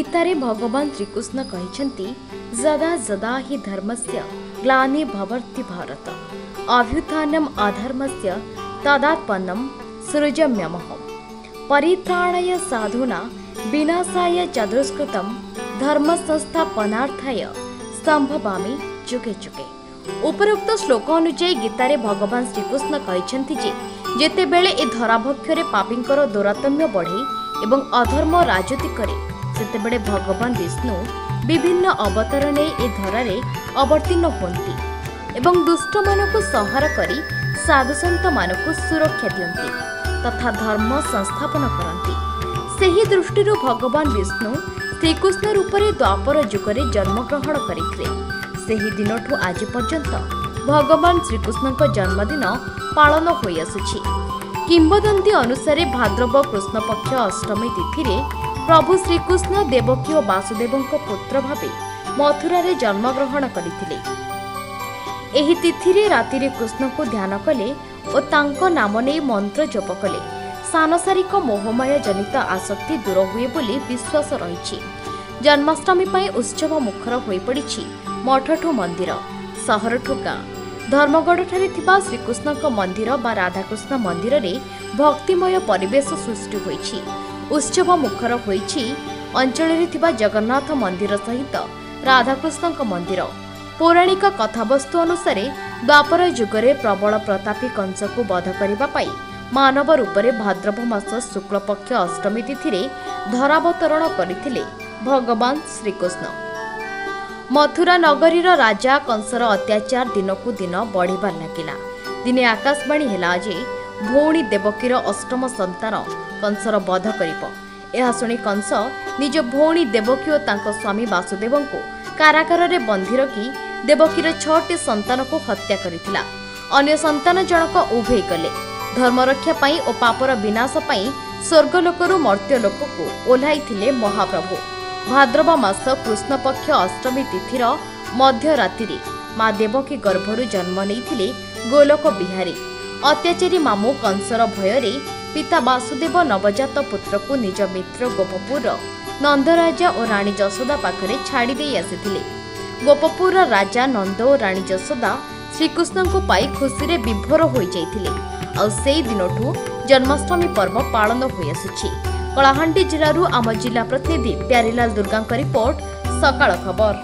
ଗୀତାରେ ଭଗବାନ ଶ୍ରୀକୃଷ୍ଣ କହିଛନ୍ତି ଯଦା ଯଦା ହି ଧର୍ମସ୍ୟ ଗ୍ଲାନି ଭବର୍ତ୍ତି ଭାରତ। ଅଭ୍ୟୁତ୍ଥାନମ୍ ଅଧର୍ମସ୍ୟ ତଦାତ୍ପନ୍ନମ୍ ସୃଜମ୍ୟମହମ୍ ପରିତ୍ରାଣୟ ସାଧୁନା ବିନାଶାୟ ଚଦୁଷ୍କୃତମ୍ ଧର୍ମ ସଂସ୍ଥାପନାର୍ଥାୟ ସମ୍ଭବାମି ଯୁଗେ ଯୁଗେ ଉପରୋକ୍ତ ଶ୍ଲୋକ ଅନୁଯାୟୀ ଗୀତାରେ ଭଗବାନ ଶ୍ରୀକୃଷ୍ଣ କହିଛନ୍ତି ଯେ ଯେତେବେଳେ ଏ ଧରାଭକ୍ଷରେ ପାପୀଙ୍କର ଦୌରାତମ୍ୟ ବଢ଼େ ଏବଂ ଅଧର୍ମ ରାଜୁତି କରେ ସେତେବେଳେ ଭଗବାନ ବିଷ୍ଣୁ ବିଭିନ୍ନ ଅବତାର ନେଇ ଏ ଧରାରେ ଅବତୀର୍ଣ୍ଣ ହୁଅନ୍ତି ଏବଂ ଦୁଷ୍ଟମାନଙ୍କୁ ସଂହାର କରି ସାଧୁସନ୍ତମାନଙ୍କୁ ସୁରକ୍ଷା ଦିଅନ୍ତି ତଥା ଧର୍ମ ସଂସ୍ଥାପନ କରନ୍ତି ସେହି ଦୃଷ୍ଟିରୁ ଭଗବାନ ବିଷ୍ଣୁ ଶ୍ରୀକୃଷ୍ଣ ରୂପରେ ଦ୍ୱାପର ଯୁଗରେ ଜନ୍ମଗ୍ରହଣ କରିଥିଲେ। ସେହି ଦିନଠୁ ଆଜି ପର୍ଯ୍ୟନ୍ତ ଭଗବାନ ଶ୍ରୀକୃଷ୍ଣଙ୍କ ଜନ୍ମଦିନ ପାଳନ ହୋଇଆସୁଛି। କିମ୍ବଦନ୍ତୀ ଅନୁସାରେ ଭାଦ୍ରବ କୃଷ୍ଣପକ୍ଷ ଅଷ୍ଟମୀ ତିଥିରେ ପ୍ରଭୁ ଶ୍ରୀକୃଷ୍ଣ ଦେବକୀ ଓ ବାସୁଦେବଙ୍କ ପୁତ୍ର ଭାବେ ମଥୁରାରେ ଜନ୍ମଗ୍ରହଣ କରିଥିଲେ। ଏହି ତିଥିରେ ରାତିରେ କୃଷ୍ଣଙ୍କୁ ଧ୍ୟାନ କଲେ ଓ ତାଙ୍କ ନାମ ନେଇ ମନ୍ତ୍ର ଜପ କଲେ। ସାନସାରିକ ମୋହମୟ ଜନିତ ଆସକ୍ତି ଦୂର ହୁଏ ବୋଲି ବିଶ୍ୱାସ ରହିଛି। ଜନ୍ମାଷ୍ଟମୀ ପାଇଁ ଉତ୍ସବ ମୁଖର ହୋଇପଡ଼ିଛି ମଠଠୁ ମନ୍ଦିର ସହରଠୁ ଗାଁ। ଧର୍ମଗଡ଼ଠାରେ ଥିବା ଶ୍ରୀକୃଷ୍ଣଙ୍କ ମନ୍ଦିର ବା ରାଧାକୃଷ୍ଣ ମନ୍ଦିରରେ ଭକ୍ତିମୟ ପରିବେଶ ସୃଷ୍ଟି ହୋଇଛି। ଉତ୍ସବ ମୁଖର ହୋଇଛି। ଅଞ୍ଚଳରେ ଥିବା ଜଗନ୍ନାଥ ମନ୍ଦିର ସହିତ ରାଧାକୃଷ୍ଣଙ୍କ ମନ୍ଦିର। ପୌରାଣିକ କଥାବସ୍ତୁ ଅନୁସାରେ ଦ୍ୱାପର ଯୁଗରେ ପ୍ରବଳ ପ୍ରତାପୀ କଂସକୁ ବଧ କରିବା ପାଇଁ ମାନବ ରୂପରେ ଭାଦ୍ରବ ମାସ ଶୁକ୍ଳପକ୍ଷ ଅଷ୍ଟମୀ ତିଥିରେ ଧରାବତରଣ କରିଥିଲେ ଭଗବାନ ଶ୍ରୀକୃଷ୍ଣ। ମଥୁରା ନଗରୀର ରାଜା କଂସର ଅତ୍ୟାଚାର ଦିନକୁ ଦିନ ବଢ଼ିବାରେ ଲାଗିଲା। ଦିନେ ଆକାଶବାଣୀ ହେଲା ଯେ ଭଉଣୀ ଦେବକୀର ଅଷ୍ଟମ ସନ୍ତାନ କଂସର ବଧ କରିବ। ଏହା ଶୁଣି କଂସ ନିଜ ଭଉଣୀ ଦେବକୀ ଓ ତାଙ୍କ ସ୍ୱାମୀ ବାସୁଦେବଙ୍କୁ କାରାଗାରରେ ବନ୍ଦୀ ରଖି ଦେବକୀର ଛଅଟି ସନ୍ତାନକୁ ହତ୍ୟା କରିଥିଲା। ଅନ୍ୟ ସନ୍ତାନ ଜଣକ ଉଭେଇ ଗଲେ। ଧର୍ମରକ୍ଷା ପାଇଁ ଓ ପାପର ବିନାଶ ପାଇଁ ସ୍ୱର୍ଗଲୋକରୁ ମର୍ତ୍ତ୍ୟ ଲୋକକୁ ଓହ୍ଲାଇଥିଲେ ମହାପ୍ରଭୁ। ଭାଦ୍ରବ ମାସ କୃଷ୍ଣପକ୍ଷ ଅଷ୍ଟମୀ ତିଥିର ମଧ୍ୟରାତିରେ ମା ଦେବକୀ ଗର୍ଭରୁ ଜନ୍ମ ନେଇଥିଲେ ଗୋଲୋକ ବିହାରୀ। ଅତ୍ୟାଚାରୀ ମାମୁଁ କଂସର ଭୟରେ ପିତା ବାସୁଦେବ ନବଜାତ ପୁତ୍ରକୁ ନିଜ ମିତ୍ର ଗୋପପୁରର ନନ୍ଦରାଜା ଓ ରାଣୀ ଯଶୋଦା ପାଖରେ ଛାଡ଼ି ଦେଇ ଆସିଥିଲେ। ଗୋପପୁରର ରାଜା ନନ୍ଦ ଓ ରାଣୀ ଯଶୋଦା ଶ୍ରୀକୃଷ୍ଣଙ୍କୁ ପାଇ ଖୁସିରେ ବିଭୋର ହୋଇଯାଇଥିଲେ। ଆଉ ସେଇ ଦିନଠୁ ଜନ୍ମାଷ୍ଟମୀ ପର୍ବ ପାଳନ ହୋଇଆସୁଛି। କଳାହାଣ୍ଡି ଜିଲ୍ଲାରୁ ଆମ ଜିଲ୍ଲା ପ୍ରତିନିଧି ପ୍ୟାରିଲାଲ ଦୁର୍ଗାଙ୍କ ରିପୋର୍ଟ ସକାଳ ଖବର।